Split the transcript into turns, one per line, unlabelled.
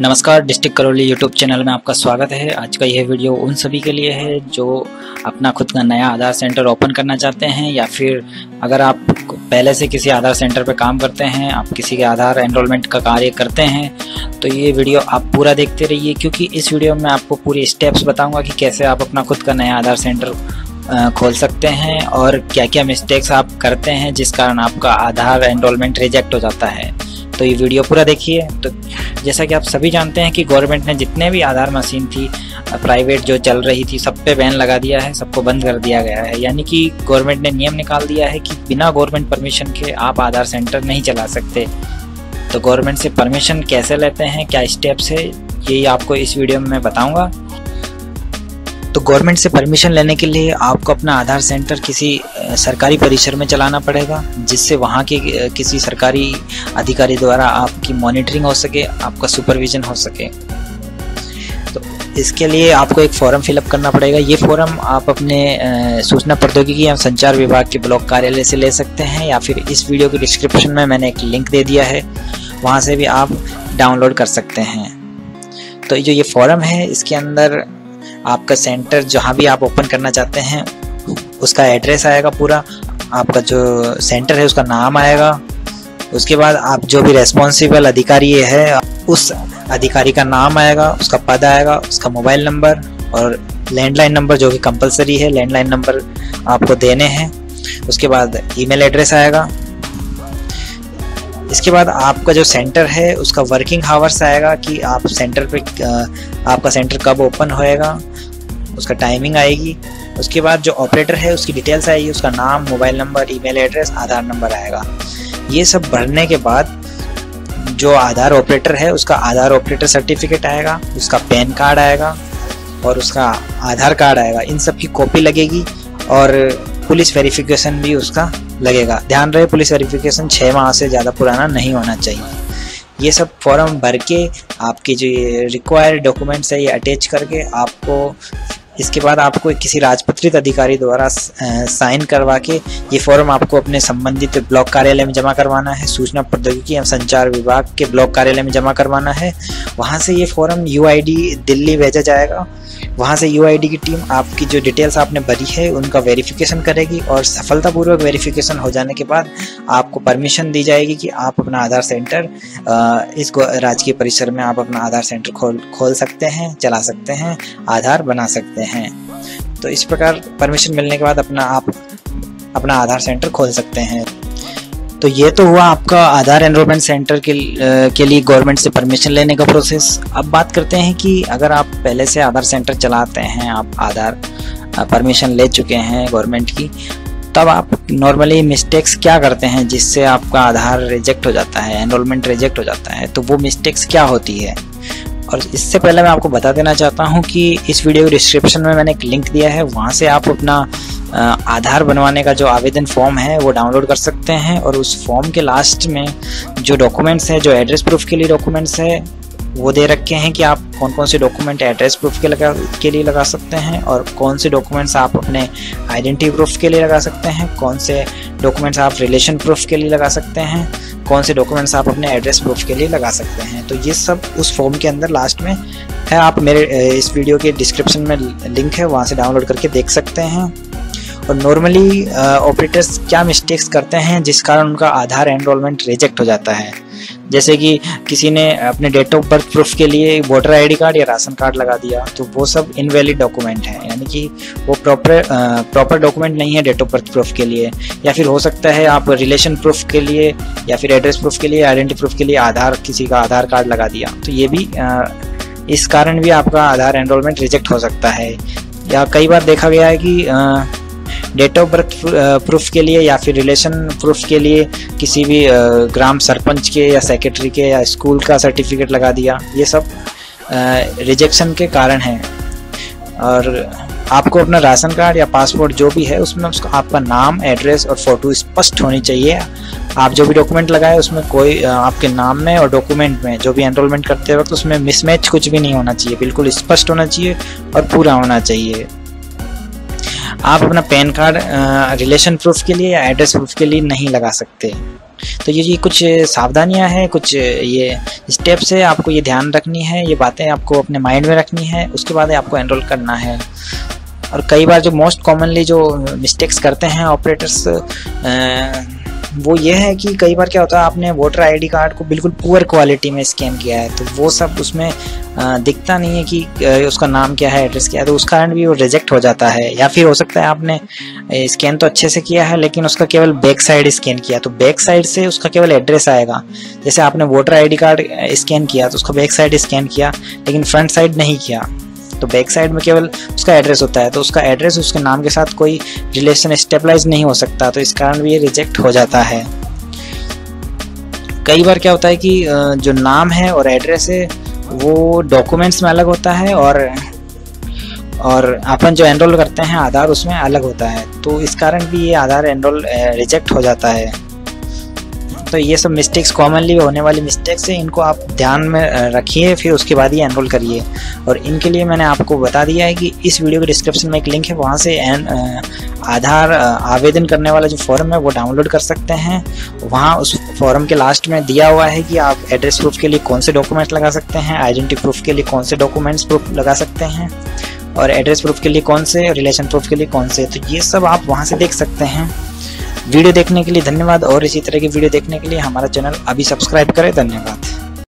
नमस्कार, district Karauli YouTube channel में आपका स्वागत है। आज का यह वीडियो उन सभी के लिए है जो अपना खुद का नया आधार सेंटर ओपन करना चाहते हैं या फिर अगर आप पहले से किसी आधार सेंटर पर काम करते हैं, आप किसी के आधार एनरोलमेंट का कार्य करते हैं तो ये वीडियो आप पूरा देखते रहिए क्योंकि इस वीडियो में आपको पूरी स्टेप्स बताऊँगा कि कैसे आप अपना खुद का नया आधार सेंटर खोल सकते हैं और क्या क्या मिस्टेक्स आप करते हैं जिस कारण आपका आधार एनरोलमेंट रिजेक्ट हो जाता है। तो ये वीडियो पूरा देखिए। तो जैसा कि आप सभी जानते हैं कि गवर्नमेंट ने जितने भी आधार मशीन थी, प्राइवेट जो चल रही थी, सब पे बैन लगा दिया है, सबको बंद कर दिया गया है। यानी कि गवर्नमेंट ने नियम निकाल दिया है कि बिना गवर्नमेंट परमिशन के आप आधार सेंटर नहीं चला सकते। तो गवर्नमेंट से परमिशन कैसे लेते हैं, क्या स्टेप्स है यही आपको इस वीडियो में मैं बताऊँगा। तो गवर्नमेंट से परमिशन लेने के लिए आपको अपना आधार सेंटर किसी सरकारी परिसर में चलाना पड़ेगा, जिससे वहाँ के किसी सरकारी अधिकारी द्वारा आपकी मॉनिटरिंग हो सके, आपका सुपरविजन हो सके। तो इसके लिए आपको एक फॉर्म फिलअप करना पड़ेगा। ये फॉर्म आप अपने सूचना प्रौद्योगिकी एवं संचार विभाग के ब्लॉक कार्यालय से ले सकते हैं, या फिर इस वीडियो के डिस्क्रिप्शन में मैंने एक लिंक दे दिया है, वहाँ से भी आप डाउनलोड कर सकते हैं। तो जो ये फॉर्म है, इसके अंदर आपका सेंटर जहाँ भी आप ओपन करना चाहते हैं, उसका एड्रेस आएगा पूरा। आपका जो सेंटर है, उसका नाम आएगा। उसके बाद आप जो भी रेस्पॉन्सिबल अधिकारी है, उस अधिकारी का नाम आएगा, उसका पद आएगा, उसका मोबाइल नंबर और लैंडलाइन नंबर जो कि कंपलसरी है लैंडलाइन नंबर आपको देने हैं। उसके बाद ईमेल एड्रेस आएगा। इसके बाद आपका जो सेंटर है, उसका वर्किंग हावर्स आएगा कि आप सेंटर पे आपका सेंटर कब ओपन होएगा। उसका टाइमिंग आएगी। उसके बाद जो ऑपरेटर है, उसकी डिटेल्स आएगी, उसका नाम mobile number email address Aadhaar number आएगा। ये सब भरने के बाद जो आधार ऑपरेटर है, उसका आधार ऑपरेटर सर्टिफिकेट आएगा, उसका पैन कार्ड आएगा और उसका आधार कार्ड आएगा। इन सब की कॉपी लगेगी और पुलिस वेरिफिकेशन भी उसका लगेगा। ध्यान रहे, पुलिस वेरिफिकेशन छः माह से ज़्यादा पुराना नहीं होना चाहिए। ये सब फॉर्म भर के आपके जो रिक्वायर्ड डॉक्यूमेंट्स है, ये अटैच करके आपको इसके बाद आपको किसी राजपत्रित अधिकारी द्वारा साइन करवा के ये फॉर्म आपको अपने संबंधित ब्लॉक कार्यालय में जमा करवाना है। सूचना प्रौद्योगिकी एवं संचार विभाग के ब्लॉक कार्यालय में जमा करवाना है। वहाँ से ये फॉर्म यूआईडी दिल्ली भेजा जाएगा। वहाँ से यूआईडी की टीम आपकी जो डिटेल्स आपने भरी है, उनका वेरिफिकेशन करेगी और सफलतापूर्वक वेरिफिकेशन हो जाने के बाद आपको परमिशन दी जाएगी कि आप अपना आधार सेंटर इस राजकीय परिसर में आप अपना आधार सेंटर खोल खोल सकते हैं, चला सकते हैं, आधार बना सकते हैं। तो इस प्रकार परमिशन मिलने के बाद अपना आप अपना आधार सेंटर खोल सकते हैं। तो ये तो हुआ आपका आधार एनरोलमेंट सेंटर के, के लिए गवर्नमेंट से परमिशन लेने का प्रोसेस अब बात करते हैं कि अगर आप पहले से आधार सेंटर चलाते हैं आप आधार परमिशन ले चुके हैं गवर्नमेंट की तब आप नॉर्मली मिस्टेक्स क्या करते हैं जिससे आपका आधार रिजेक्ट हो जाता है एनरोलमेंट रिजेक्ट हो जाता है? तो वो मिस्टेक्स क्या होती है? और इससे पहले मैं आपको बता देना चाहता हूँ कि इस वीडियो के डिस्क्रिप्शन में मैंने एक लिंक दिया है, वहाँ से आप अपना आधार बनवाने का जो आवेदन फॉर्म है, वो डाउनलोड कर सकते हैं और उस फॉर्म के लास्ट में जो डॉक्यूमेंट्स हैं, जो एड्रेस प्रूफ के लिए डॉक्यूमेंट्स है वो दे रखे हैं कि आप कौन कौन से डॉक्यूमेंट एड्रेस प्रूफ के लगा, के लिए लगा सकते हैं और कौन से डॉक्यूमेंट्स आप अपने आइडेंटिटी प्रूफ के लिए लगा सकते हैं कौन से डॉक्यूमेंट्स आप रिलेशन प्रूफ के लिए लगा सकते हैं कौन से डॉक्यूमेंट्स आप अपने एड्रेस प्रूफ के लिए लगा सकते हैं। तो ये सब उस फॉर्म के अंदर लास्ट में है। आप मेरे इस वीडियो के डिस्क्रिप्शन में लिंक है, वहाँ से डाउनलोड करके देख सकते हैं। और नॉर्मली ऑपरेटर्स क्या मिस्टेक्स करते हैं, जिस कारण उनका आधार एनरोलमेंट रिजेक्ट हो जाता है? जैसे कि किसी ने अपने डेट ऑफ़ बर्थ प्रूफ के लिए वोटर आईडी कार्ड या राशन कार्ड लगा दिया तो वो सब इनवैलिड डॉक्यूमेंट है। यानी कि वो प्रॉपर प्रॉपर डॉक्यूमेंट नहीं है डेट ऑफ़ बर्थ प्रूफ के लिए। या फिर हो सकता है आप रिलेशन प्रूफ के लिए या फिर एड्रेस प्रूफ के लिए आइडेंटिटी प्रूफ के लिए आधार किसी का आधार कार्ड लगा दिया। तो ये भी आ, इस कारण भी आपका आधार एनरोलमेंट रिजेक्ट हो सकता है। या कई बार देखा गया है कि आ, डेट ऑफ़ बर्थ प्रूफ के लिए या फिर रिलेशन प्रूफ के लिए किसी भी ग्राम सरपंच के या सेक्रेटरी के या स्कूल का सर्टिफिकेट लगा दिया। ये सब रिजेक्शन के कारण हैं। और आपको अपना राशन कार्ड या पासपोर्ट जो भी है, उसमें उसका, आपका नाम एड्रेस और फ़ोटो स्पष्ट होनी चाहिए। आप जो भी डॉक्यूमेंट लगाए, उसमें कोई आपके नाम में और डॉक्यूमेंट में जो भी एनरोलमेंट करते वक्त, उसमें मिसमैच कुछ भी नहीं होना चाहिए। बिल्कुल स्पष्ट होना चाहिए और पूरा होना चाहिए। आप अपना पैन कार्ड रिलेशन प्रूफ के लिए या एड्रेस प्रूफ के लिए नहीं लगा सकते। तो ये कुछ सावधानियाँ हैं, कुछ ये स्टेप्स है, आपको ये ध्यान रखनी है, ये बातें आपको अपने माइंड में रखनी है, उसके बाद आपको एनरोल करना है। और कई बार जो मोस्ट कॉमनली जो मिस्टेक्स करते हैं ऑपरेटर्स वो ये है कि कई बार क्या होता है, आपने वोटर आईडी कार्ड को बिल्कुल पुअर क्वालिटी में स्कैन किया है तो वो सब उसमें दिखता नहीं है कि उसका नाम क्या है एड्रेस क्या है तो उस कारण भी वो रिजेक्ट हो जाता है। या फिर हो सकता है आपने स्कैन तो अच्छे से किया है, लेकिन उसका केवल बैक साइड स्कैन किया। तो बैक साइड से उसका केवल एड्रेस आएगा। जैसे आपने वोटर आईडी कार्ड स्कैन किया तो उसका बैक साइड स्कैन किया, लेकिन फ्रंट साइड नहीं किया। तो बैक साइड में केवल उसका एड्रेस होता है। तो उसका एड्रेस उसके नाम के साथ कोई रिलेशन स्टेबलाइज नहीं हो सकता। तो इस कारण भी ये रिजेक्ट हो जाता है। कई बार क्या होता है कि जो नाम है और एड्रेस है वो डॉक्यूमेंट्स में अलग होता है और और अपन जो एनरोल करते हैं, आधार उसमें अलग होता है। तो इस कारण भी ये आधार एनरोल रिजेक्ट हो जाता है। तो ये सब मिस्टेक्स कॉमनली होने वाली मिस्टेक्स है, इनको आप ध्यान में रखिए, फिर उसके बाद ही एनरोल करिए। और इनके लिए मैंने आपको बता दिया है कि इस वीडियो के डिस्क्रिप्शन में एक लिंक है, वहाँ से एन आधार आवेदन करने वाला जो फॉर्म है, वो डाउनलोड कर सकते हैं। वहाँ उस फॉर्म के लास्ट में दिया हुआ है कि आप एड्रेस प्रूफ के लिए कौन से डॉक्यूमेंट लगा सकते हैं आइडेंटिटी प्रूफ के लिए कौन से डॉक्यूमेंट्स प्रूफ लगा सकते हैं, और एड्रेस प्रूफ के लिए कौन से रिलेशन प्रूफ के लिए कौन से। तो ये सब आप वहाँ से देख सकते हैं। वीडियो देखने के लिए धन्यवाद और इसी तरह की वीडियो देखने के लिए हमारा चैनल अभी सब्सक्राइब करें। धन्यवाद।